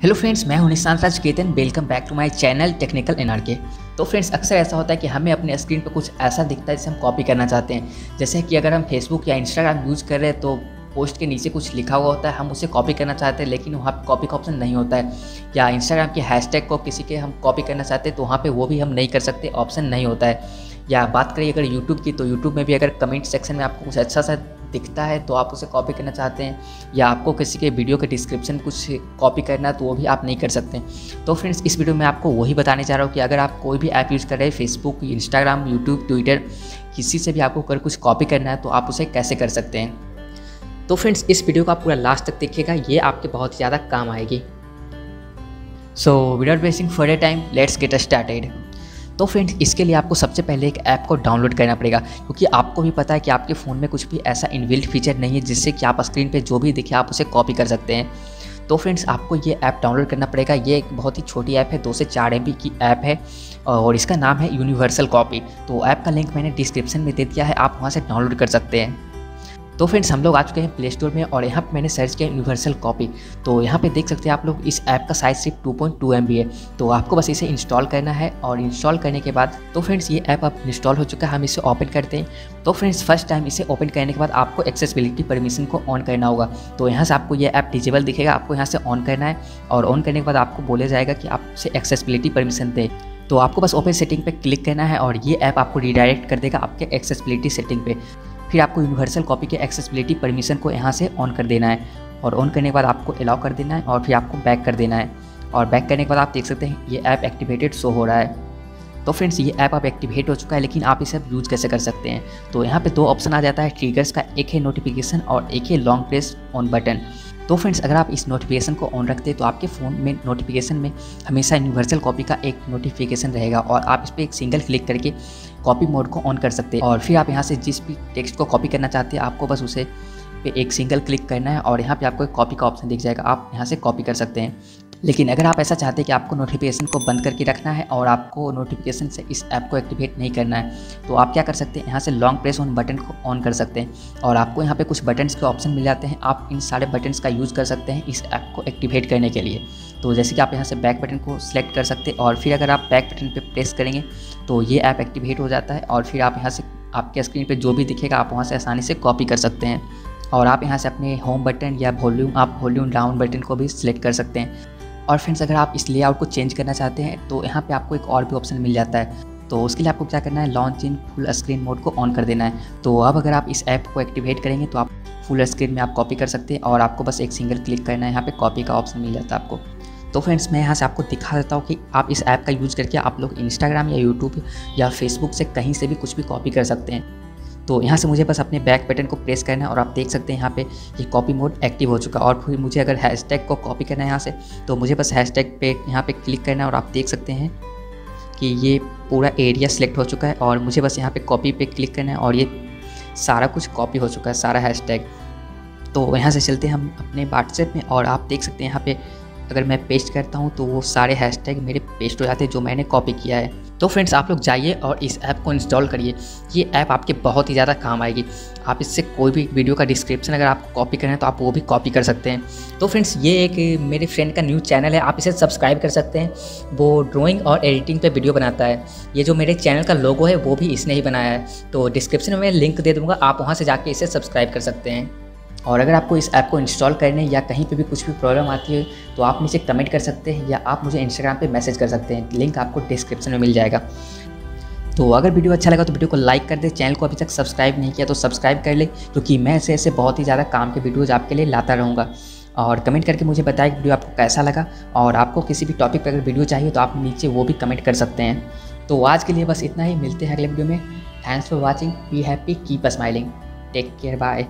Hello friends मैं हूँ Nishant Raj Ketan. Welcome back to my channel technical NR के तो फ्रेंड्स अक्सर ऐसा होता है कि हमें अपने स्क्रीन पर कुछ ऐसा दिखता है जिसे हम कॉपी करना चाहते हैं। जैसे कि अगर हम फेसबुक या इंस्टाग्राम यूज़ कर रहे हैं तो पोस्ट के नीचे कुछ लिखा हुआ होता है, हम उसे कॉपी करना चाहते हैं, लेकिन वहाँ पर कॉपी का ऑप्शन नहीं होता है। या इंस्टाग्राम के हैशटैग को किसी के हम कॉपी करना चाहते हैं तो वहाँ पर वो भी हम नहीं कर सकते ऑप्शन नहीं होता है। या बात करिए अगर यूट्यूब की तो यूट्यूब में भी अगर कमेंट सेक्शन में आपको कुछ अच्छा सा दिखता है तो आप उसे कॉपी करना चाहते हैं, या आपको किसी के वीडियो के डिस्क्रिप्शन कुछ कॉपी करना है तो वो भी आप नहीं कर सकते। तो फ्रेंड्स इस वीडियो में आपको वही बताने चाह रहा हूँ कि अगर आप कोई भी ऐप यूज़ कर रहे हैं फेसबुक इंस्टाग्राम यूट्यूब ट्विटर किसी से भी आपको अगर कुछ कॉपी करना है तो आप उसे कैसे कर सकते हैं? तो फ्रेंड्स इस वीडियो को आप पूरा लास्ट तक देखिएगा, ये आपके बहुत ज़्यादा काम आएगी। So without wasting further time let's get started तो फ्रेंड्स इसके लिए आपको सबसे पहले एक ऐप को डाउनलोड करना पड़ेगा, क्योंकि आपको भी पता है कि आपके फ़ोन में कुछ भी ऐसा इनबिल्ट फीचर नहीं है जिससे कि आप स्क्रीन पर जो भी दिखे, आप उसे कॉपी कर सकते हैं। तो फ्रेंड्स आपको ये ऐप डाउनलोड करना पड़ेगा। ये एक बहुत ही छोटी ऐप है, दो से चार एम की ऐप है, और इसका नाम है यूनिवर्सल कॉपी तो ऐप का लिंक मैंने डिस्क्रिप्शन में दे दिया है, आप वहाँ से डाउनलोड कर सकते हैं। तो फ्रेंड्स हम लोग आ चुके हैं प्ले स्टोर में और यहाँ पे मैंने सर्च किया यूनिवर्सल कॉपी तो यहाँ पे देख सकते हैं आप लोग, इस ऐप का साइज़ सिर्फ़ 2.2 पॉइंट है। तो आपको बस इसे इंस्टॉल करना है और इंस्टॉल करने के बाद तो फ्रेंड्स ये ऐप अब इंस्टॉल हो चुका है, हम इसे ओपन करते हैं। तो फ्रेंड्स फ़र्स्ट टाइम इसे ओपन करने के बाद आपको एक्सेसबिलिटी परमिशन को ऑन करना होगा। तो यहाँ से आपको ये ऐप डिजेबल दिखेगा, आपको यहाँ से ऑन करना है और ऑन करने के बाद आपको बोले जाएगा कि आपसे एक्सेसबिलिटी परमिशन दें। तो आपको बस ओपन सेटिंग पे क्लिक करना है और ये ऐप आपको रिडायरेक्ट कर देगा आपके एक्सेसिबिलिटी सेटिंग पे। फिर आपको यूनिवर्सल कॉपी के एक्सेसिबिलिटी परमिशन को यहाँ से ऑन कर देना है। और ऑन करने के बाद आपको अलाउ कर देना है और फिर आपको बैक कर देना है। और बैक करने के बाद आप देख सकते हैं, ये ऐप एक्टिवेटेड शो हो रहा है। तो फ्रेंड्स ये ऐप अब एक्टिवेट हो चुका है, लेकिन आप इसे यूज़ कैसे कर सकते हैं? तो यहाँ पे दो ऑप्शन आ जाता है ट्रिगर्स का एक है नोटिफिकेशन और एक है लॉन्ग प्रेस ऑन बटन तो फ्रेंड्स अगर आप इस नोटिफिकेशन को ऑन रखते हैं तो आपके फ़ोन में नोटिफिकेशन में हमेशा यूनिवर्सल कॉपी का एक नोटिफिकेशन रहेगा और आप इस पर एक सिंगल क्लिक करके कॉपी मोड को ऑन कर सकते हैं। और फिर आप यहाँ से जिस भी टेक्स्ट को कॉपी करना चाहते हैं, आपको बस उसे पे एक सिंगल क्लिक करना है और यहाँ पे आपको एक कॉपी का ऑप्शन दिख जाएगा। आप यहाँ से कॉपी कर सकते हैं। लेकिन अगर आप ऐसा चाहते हैं कि आपको नोटिफिकेशन को बंद करके रखना है और आपको नोटिफिकेशन से इस ऐप को एक्टिवेट नहीं करना है तो आप क्या कर सकते हैं? यहाँ से लॉन्ग प्रेस ऑन बटन को ऑन कर सकते हैं और आपको यहाँ पर कुछ बटन्स के ऑप्शन मिल जाते हैं। आप इन सारे बटन्स का यूज़ कर सकते हैं इस ऐप को एक्टिवेट करने के लिए। तो जैसे कि आप यहाँ से बैक बटन को सिलेक्ट कर सकते हैं और फिर अगर आप बैक बटन पर प्रेस करेंगे तो ये ऐप एक्टिवेट हो जाता है और फिर आप यहाँ से आपके स्क्रीन पर जो भी दिखेगा, आप वहाँ से आसानी से कॉपी कर सकते हैं। और आप यहाँ से अपने होम बटन या वॉल्यूम आप वॉल्यूम डाउन बटन को भी सिलेक्ट कर सकते हैं। और फ्रेंड्स अगर आप इस लेआउट को चेंज करना चाहते हैं तो यहाँ पे आपको एक और भी ऑप्शन मिल जाता है। तो उसके लिए आपको क्या करना है launch in full screen mode को ऑन कर देना है। तो अब अगर आप इस ऐप को एक्टिवेट करेंगे तो आप फुल स्क्रीन में आप कॉपी कर सकते हैं और आपको बस एक सिंगल क्लिक करना है, यहाँ पे कॉपी का ऑप्शन मिल जाता है आपको। तो फ्रेंड्स मैं यहाँ से आपको दिखा देता हूँ कि आप इस ऐप का यूज़ करके आप लोग इंस्टाग्राम या यूट्यूब या फेसबुक से कहीं से भी कुछ भी कॉपी कर सकते हैं। तो यहाँ से मुझे बस अपने बैक बटन को प्रेस करना है और आप देख सकते हैं यहाँ पे ये कॉपी मोड एक्टिव हो चुका है। और फिर मुझे अगर हैशटैग को कॉपी करना है यहाँ से तो मुझे बस हैशटैग पे यहाँ पे क्लिक करना है और आप देख सकते हैं कि ये पूरा एरिया सिलेक्ट हो चुका है और मुझे बस यहाँ पे कॉपी पे क्लिक करना है और ये सारा कुछ कॉपी हो चुका है, सारा हैशटैग तो यहाँ से चलते हैं हम अपने व्हाट्सएप में और आप देख सकते हैं यहाँ पे अगर मैं पेस्ट करता हूँ तो वो सारे हैशटैग मेरे पेस्ट हो जाते हैं जो मैंने कॉपी किया है। तो फ्रेंड्स आप लोग जाइए और इस ऐप को इंस्टॉल करिए। ये ऐप आपके बहुत ही ज़्यादा काम आएगी। आप इससे कोई भी वीडियो का डिस्क्रिप्शन अगर आप कॉपी करें तो आप वो भी कॉपी कर सकते हैं। तो फ्रेंड्स ये एक मेरे फ्रेंड का न्यूज़ चैनल है। आप इसे सब्सक्राइब कर सकते हैं। वो ड्राइंग और एडिटिंग पे वीडियो बनाता है। ये जो मेरे चैनल का लोगो है, वो भी इसने ही बनाया है। तो डिस्क्रिप्शन में मैं लिंक दे दूँगा। आप वहाँ से जाके इसे सब्सक्राइब कर सकते हैं। और अगर आपको इस ऐप को इंस्टॉल करने या कहीं पे भी कुछ भी प्रॉब्लम आती है तो आप नीचे कमेंट कर सकते हैं या आप मुझे इंस्टाग्राम पे मैसेज कर सकते हैं। लिंक आपको डिस्क्रिप्शन में मिल जाएगा। तो अगर वीडियो अच्छा लगा तो वीडियो को लाइक कर दे। चैनल को अभी तक सब्सक्राइब नहीं किया तो सब्सक्राइब कर ले, क्योंकि मैं ऐसे ऐसे बहुत ही ज़्यादा काम के वीडियोज़ आपके लिए लाता रहूँगा। और कमेंट करके मुझे बताएँ वीडियो आपको कैसा लगा, और आपको किसी भी टॉपिक पर अगर वीडियो चाहिए तो आप नीचे वो भी कमेंट कर सकते हैं। तो आज के लिए बस इतना ही, मिलते हैं अगले वीडियो में। Thanks for watching be happy keep smiling take care bye